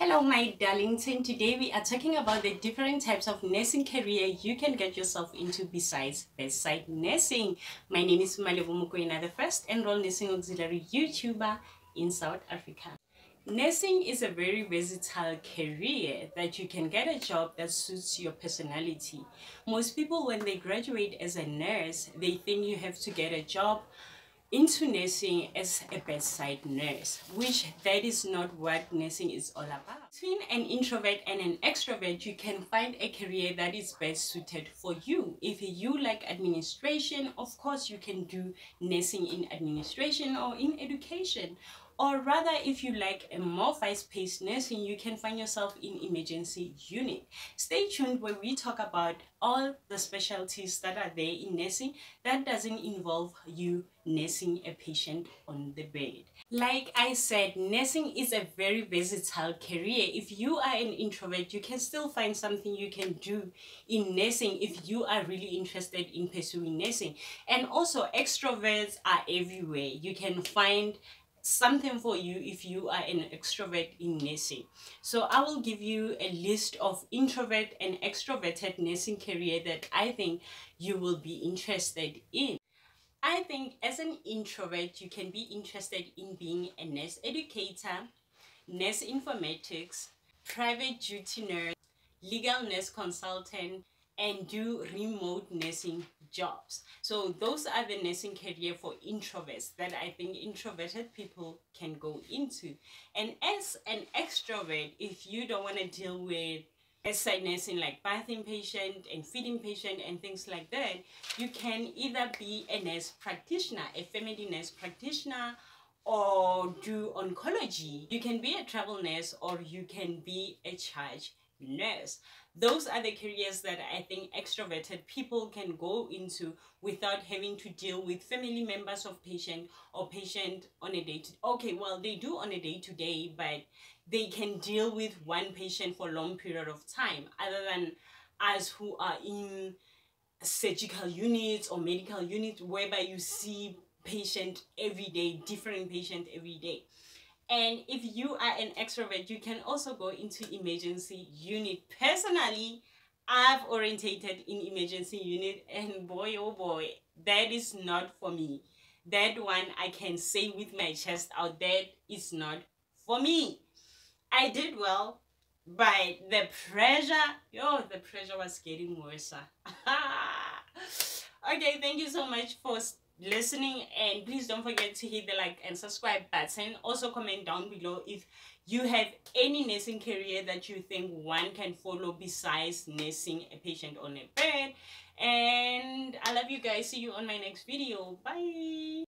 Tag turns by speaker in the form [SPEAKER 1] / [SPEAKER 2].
[SPEAKER 1] Hello my darlington, today we are talking about the different types of nursing career you can get yourself into besides bedside nursing. My name is Malevo Mukwena, the first enrolled nursing auxiliary YouTuber in South Africa. Nursing is a very versatile career that you can get a job that suits your personality. Most people when they graduate as a nurse, they think you have to get a job into nursing as a bedside nurse, which that is not what nursing is all about. Between an introvert and an extrovert, you can find a career that is best suited for you. If you like administration, of course you can do nursing in administration or in education or rather if you like a more fast-paced nursing you can find yourself in emergency unit. Stay tuned when we talk about all the specialties that are there in nursing that doesn't involve you nursing a patient on the bed. Like i said nursing is a very versatile career. If you are an introvert you can still find something you can do in nursing if you are really interested in pursuing nursing. And also extroverts are everywhere. You can find something for you if you are an extrovert in nursing. So I will give you a list of introvert and extroverted nursing career that I think you will be interested in. I think as an introvert, you can be interested in being a nurse educator, nurse informatics, private duty nurse, legal nurse consultant, and do remote nursing jobs. So those are the nursing career for introverts that I think introverted people can go into. And as an extrovert, if you don't want to deal with bedside nursing like bathing patient and feeding patient and things like that, you can either be a nurse practitioner, a family nurse practitioner, or do oncology. You can be a travel nurse or you can be a charge nurse. Those are the careers that I think extroverted people can go into without having to deal with family members of patient or patient on a day to okay well they do on a day to day but they can deal with one patient for a long period of time other than us who are in surgical units or medical units whereby you see patient every day different patient every day and if you are an extrovert, you can also go into emergency unit. Personally, I've orientated in emergency unit and boy, oh boy, that is not for me. That one I can say with my chest out, that is not for me. I did well, but the pressure, yo, the pressure was getting worse. okay, thank you so much for listening and please don't forget to hit the like and subscribe button. Also comment down below if you have any nursing career that you think one can follow besides nursing a patient on a bed. And i love you guys. See you on my next video. Bye